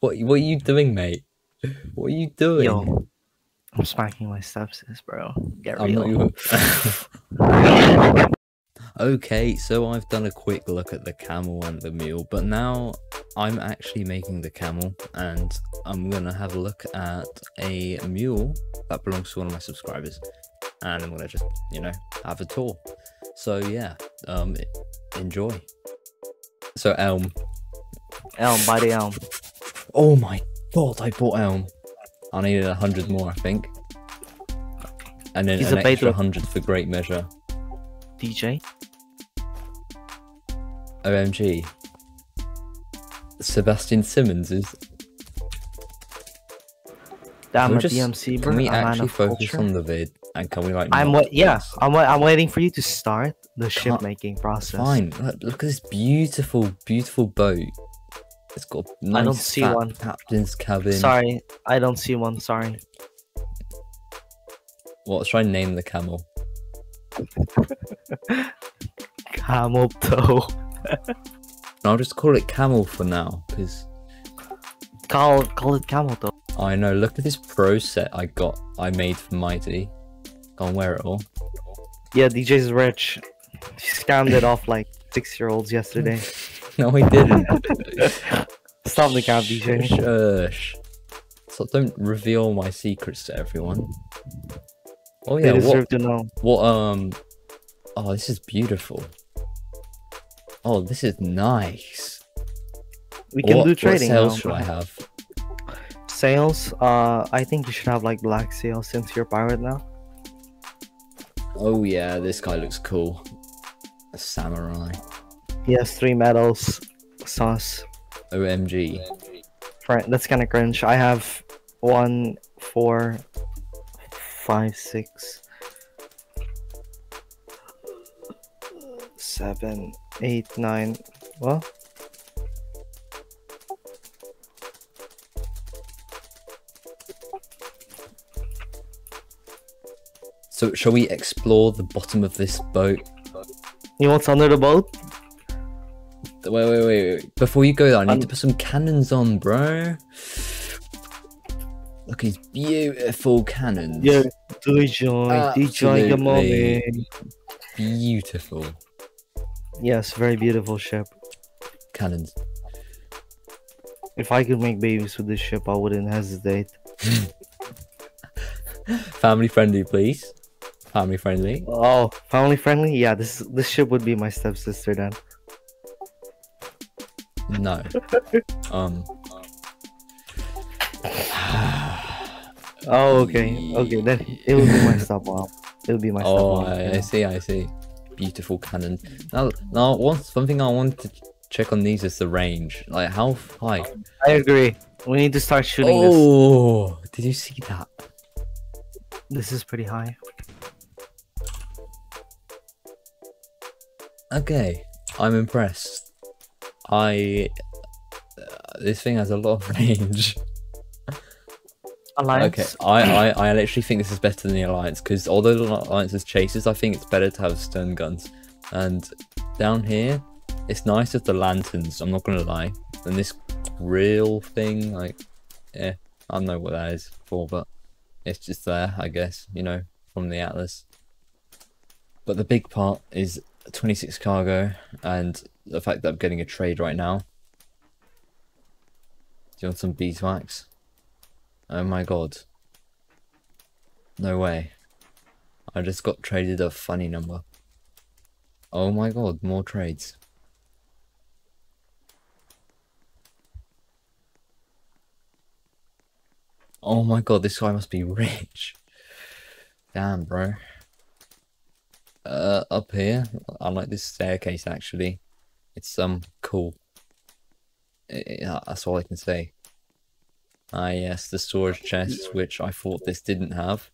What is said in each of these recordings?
What what are you doing, mate? What are you doing? Yo, I'm smacking my stepsis, bro. Get I'm real. even... okay, so I've done a quick look at the camel and the mule, but now I'm actually making the camel and I'm gonna have a look at a mule that belongs to one of my subscribers. And I'm gonna just, you know, have a tour. So yeah, um enjoy. So Elm. Elm, by the elm. Oh my god, I bought Elm. I needed a hundred more, I think. And then He's an extra hundred for great measure. DJ. OMG. Sebastian Simmons is. Damn a just- DMC, bro. Can we man actually focus culture. on the vid and can we like? I'm what? Yeah, this? I'm. wa- I'm waiting for you to start the ship making process. Fine. Look, look at this beautiful, beautiful boat. It's got nice I don't see one. captain's cabin. Sorry, I don't see one. Sorry. Well, let's try and name the camel. Camel toe. I'll just call it camel for now because Call call it camel toe. I know. Look at this pro set I got. I made for Mighty. Can't wear it all. Yeah, DJ's rich. He scammed it off like six year olds yesterday. No, he didn't. The cap, DJ. Shush. So don't reveal my secrets to everyone. Oh They yeah, deserve what, to know. what um Oh, this is beautiful. Oh, this is nice. We can what, do what sails now. should I have? Sails. Uh, I think you should have like black sails since you're pirate now. Oh yeah, this guy looks cool. A samurai. He has three medals. Sauce. OMG. Right, that's kind of cringe. I have one, four, five, six, seven, eight, nine. Well, So shall we explore the bottom of this boat? you want what's under the boat? Wait, wait, wait, wait. Before you go there, I need Um, to put some cannons on, bro. Look at these beautiful cannons. Yeah, DJ, DJ, morning. Absolutely. Beautiful Yes, very beautiful ship. cannons. If I could make babies with this ship, I wouldn't hesitate. Family friendly, please. Family friendly. Oh, family friendly? Yeah, this this ship would be my stepsister then. No. um. Oh, okay, okay. Then it will be my stepmom. It will be my Oh. I, I yeah. see. I see. Beautiful cannon. Now, now, one something I want to check on these is the range. Like, how high? I agree. We need to start shooting this. Oh, did you see that? This is pretty high. Okay, I'm impressed. I. Uh, this thing has a lot of range. Alliance. Okay, I, I, I literally think this is better than the Alliance because although the Alliance is chases, I think it's better to have stun guns. And down here, it's nice with the lanterns. I'm not gonna lie. And this real thing, like, yeah, I don't know what that is for, but it's just there, I guess. You know, from the Atlas. But the big part is 26 cargo and the fact that I'm getting a trade right now. Do you want some beeswax? Oh my god. No way. I just got traded a funny number. Oh my god, more trades. Oh my god, this guy must be rich. Damn, bro. Uh, up here, I like this staircase actually. It's um cool. Yeah, that's all I can say. Ah, yes, the storage chest, which I thought this didn't have.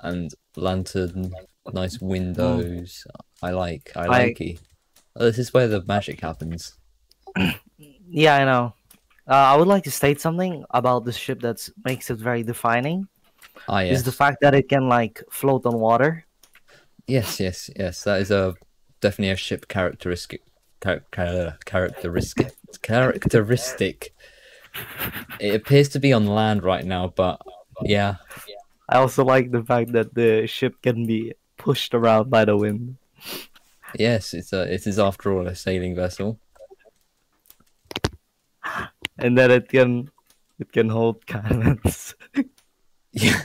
And lantern, nice windows. I like, I I- like it. Oh, this is where the magic happens. Yeah, I know. Uh, I would like to state something about this ship that makes it very defining. Ah, yes. Is the fact that it can like float on water. Yes, yes, yes. That is a definitely a ship characteristic. char- char- characteristic. Characteristic. It appears to be on land right now, but yeah, I also like the fact that the ship can be pushed around by the wind. yes, it's a it is after all a sailing vessel. And that it can it can hold cannons. Yeah,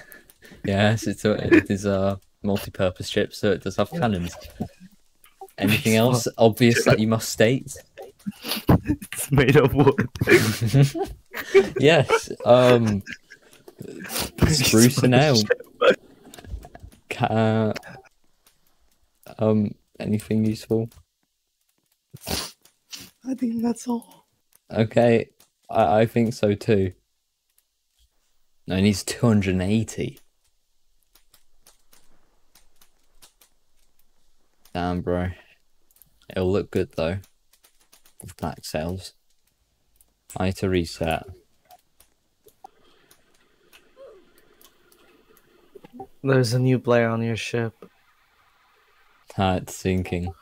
yes, it's a it is a multi-purpose ship, so it does have cannons. Anything else obvious that you must state? it's made of wood. yes. Um, sprucing out. Ca- um, anything useful? I think that's all. Okay, I, I think so too. No, it needs 280. Damn, bro. It'll look good though. With black sails. I need to reset. There's a new player on your ship. Ah, it's sinking.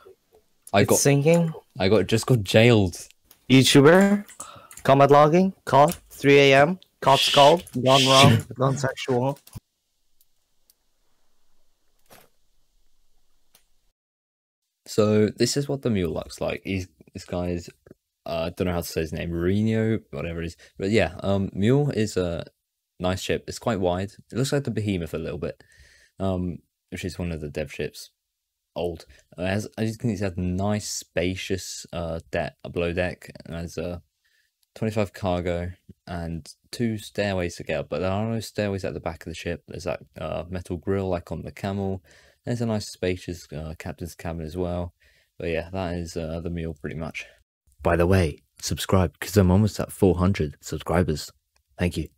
I it's got sinking. I got just got jailed. YouTuber, combat logging, caught 3 a.m. Caught skull, gone wrong, gone sexual. So this is what the mule looks like. He's this guy's uh, I don't know how to say his name, Reno, whatever it is. But yeah, um, mule is a nice ship. It's quite wide. It looks like the Behemoth a little bit, um, which is one of the dev ships. Old. Uh, as as you can see, it has nice spacious uh deck, below deck, and has a 25 cargo and two stairways to get up. But there are no stairways at the back of the ship. There's that uh, metal grill like on the camel. There's a nice spacious uh, captain's cabin as well. But yeah, that is uh, the meal pretty much. By the way, subscribe because I'm almost at 400 subscribers. Thank you.